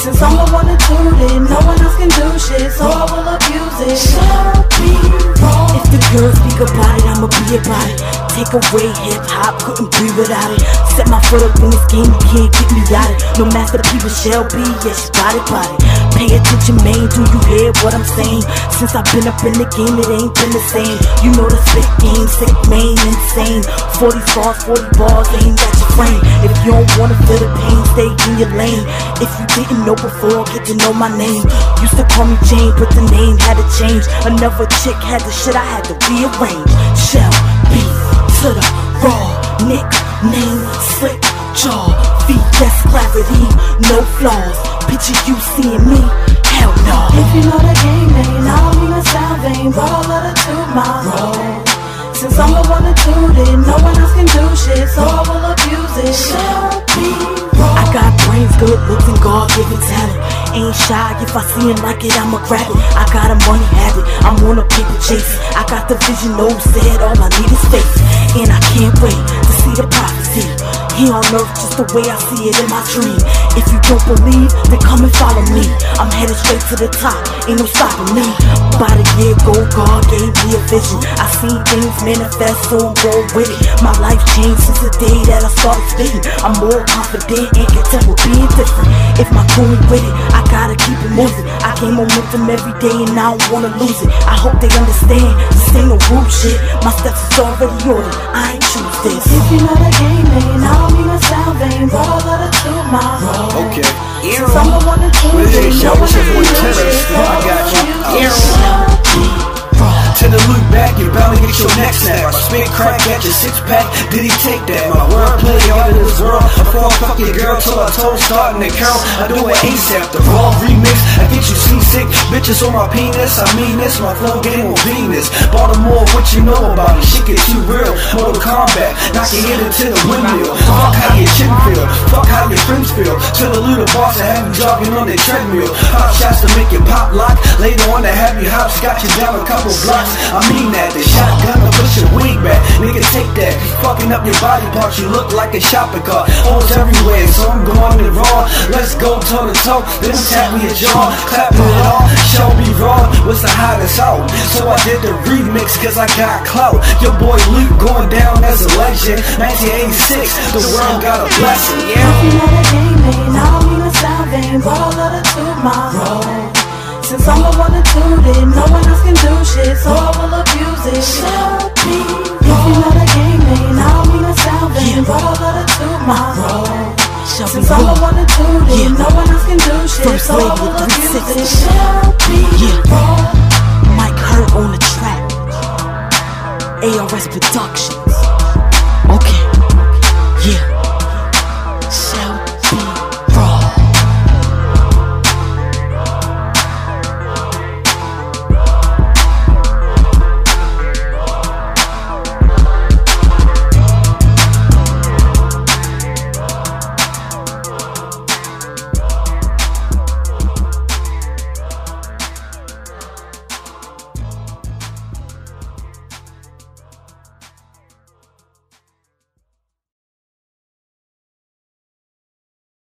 Since I'm the one that do it, no one else can do shit, so I will abuse it. Shall be. If the girls speak about it, I'ma be about it. Take away hip hop, couldn't breathe without it. Set my foot up in this game, you can't get me out of it. No masterpiece with Shellbe, yeah, bought it. Pay attention, man, do you hear what I'm saying? Since I've been up in the game, it ain't been the same. You know the spit game, sick, man, insane. 40 stars, 40 balls, ain't got your frame. If you don't wanna feel the pain, stay in your lane. If you didn't know before, get to know my name. Used to call me Jane, but the name had to change. Another chick had the shit I had to rearrange. Shell B to the raw nick, name, slick jaw, feet, yes, clarity, no flaws. Picture you seeing me, hell no. If you know the game name, I don't mean to sound I love to toot my horn. Since I'm the one that do it, no one else can do shit, so I will abuse it. Shellbe wrong. I got brains, good looks, and God given talent. Ain't shy, if I see him like it, I'ma grab it. I got a money habit, I'm on a paper chase. I got the vision, no said, all I need is faith. And I can't wait to see the prophecy. Here on earth, just the way I see it in my dream. If you don't believe, then come and follow me. I'm headed straight to the top, ain't no stopping me. About a year ago, God gave me a vision. I seen things manifest, so roll with it. My life changed since the day that I started spitting. I'm more confident and content with being different. If my crew with it, I gotta keep it moving. I gain momentum every day and I don't wanna lose it. I hope they understand this ain't no rude shit. My steps is already ordered. I ain't choose this. If you know the game name, I don't mean to sound vain, love to toot my horn. Okay. Since I'm the one that do What it it, is, no one it's else your can boy do Tenor. shit, so I got you. abuse it. Aaron. Shall be wrong. To the look back, you bound to get your neck snapped. Spit crack at your six pack. Did he take that? My wordplay all in this world. I fall fucking girl till I told starting to curl. I do it ASAP. The raw remix. I get you seasick. Bitches on my penis. I mean this. My flow game on Venus. Baltimore, what you know about it? Shit get too real. Mortal Kombat. Knock your head into the windmill. Fuck how your chin feel. Fuck how your friends feel. Till the little boss I have you jogging on the treadmill. Pop shots to make you pop lock. Later on to have you. Got you down a couple blocks. I mean that. The shotgun Fucking up your body parts. You look like a shopping cart. Holes everywhere. So I'm going it raw. Let's go toe to toe. Then tap me a jaw. Clapping it off. Show me raw. What's the hottest out? So I did the remix cause I got clout. Your boy Luke going down as a legend. 1986. The world got a blessing. Yeah. To to. Since I'm the one that do it, no one else can do shit, so I will abuse it. My. Shellbe Since I'm the one that do it, Yeah. no one else can do shit, First so I lady abuse 360. it. Shall be Yeah. wrong. Mike Hurt on the track. ARS Productions. Okay. Yeah.